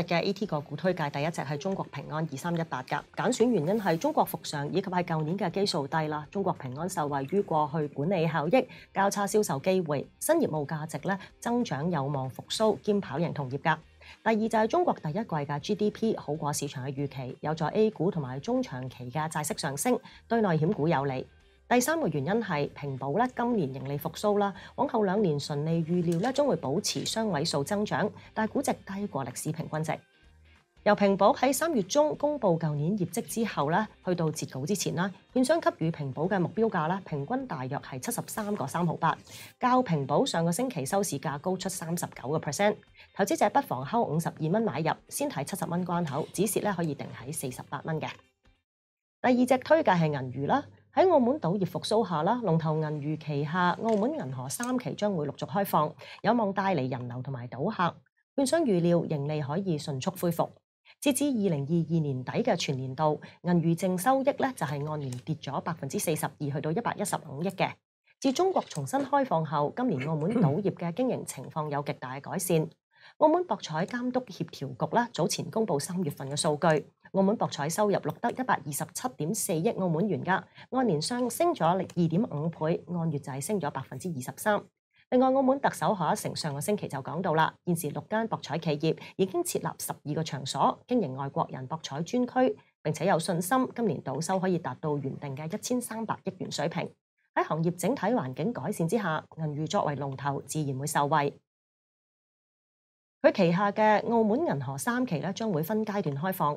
日嘅 A.T 個股推介第一隻係中國平安二三一八㗎，揀選原因係中國復常以及係舊年嘅基數低啦。中國平安受惠於過去管理效益、交叉銷售機會、新業務價值咧增長有望復甦，兼跑贏同業㗎。第二就係中國第一季嘅 GDP 好過市場嘅預期，有助 A 股同埋中長期嘅債息上升，對內險股有利。第三個原因係平保咧今年盈利復甦啦，往後兩年純利預料咧將會保持雙位數增長，但係估值低過歷史平均值。由平保喺三月中公布舊年業績之後咧，去到截稿之前啦，券商給予平保嘅目標價咧，平均大約係七十三個三毫八，較平保上個星期收市價高出三十九個 percent。投資者不妨睺五十二蚊買入，先睇七十蚊關口，止蝕咧可以定喺四十八蚊嘅。第二隻推介係銀娛啦。喺澳門賭業復甦下啦，龍頭銀娛旗下澳門銀河三期將會陸續開放，有望帶嚟人流同埋賭客。券商預料盈利可以迅速恢復。截至二零二二年底嘅全年度，銀娛淨收益咧就係按年跌咗百分之四十二，去到一百一十五億嘅。自中國重新開放後，今年澳門賭業嘅經營情況有極大嘅改善。澳門博彩監督協調局咧早前公布三月份嘅數據。澳門博彩收入錄得一百二十七點四億澳門元噶，按年上升咗二點五倍，按月就係升咗百分之二十三。另外，澳門特首何一成上個星期就講到啦，現時六間博彩企業已經設立十二個場所，經營外國人博彩專區，並且有信心今年賭收可以達到原定嘅一千三百億元水平。喺行業整體環境改善之下，銀娛作為龍頭，自然會受惠。佢旗下嘅澳門銀河三期咧，將會分階段開放。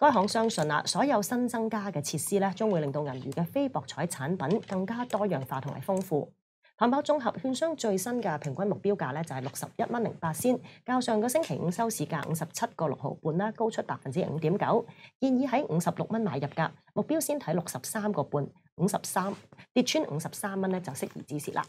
該行相信啦，所有新增加嘅設施咧，將會令到銀娛嘅非博彩產品更加多樣化同埋豐富。彭博綜合券商最新嘅平均目標價咧就係六十一蚊零八仙，較上個星期五收市價五十七個六毫半啦，高出百分之五點九。建議喺五十六蚊買入㗎，目標先睇六十三個半，五十三跌穿五十三蚊咧就適宜止蝕啦。